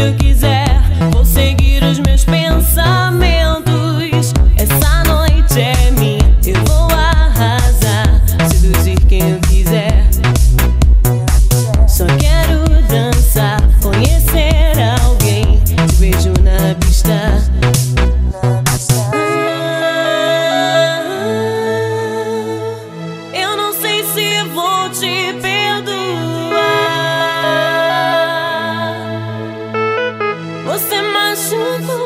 que eu quiser. should